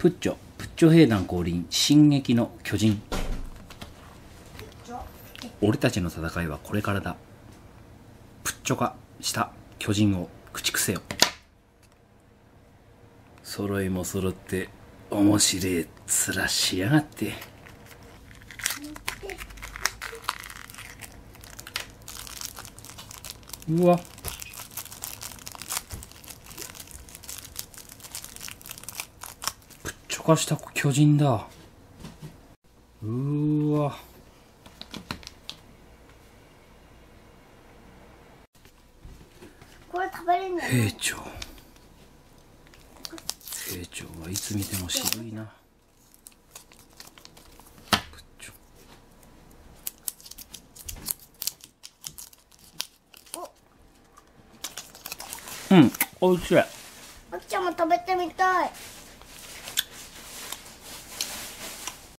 プッチョ。プッチョ兵団降臨。進撃の巨人。俺たちの戦いはこれからだ。プッチョ化した巨人を駆逐せよ。揃いも揃って面白い面しやがってうわプッチョ化した巨人だ。うーわ。これ食べれんの？兵長。兵長はいつ見ても渋いな。うんおいしい。あっちゃんも食べてみたい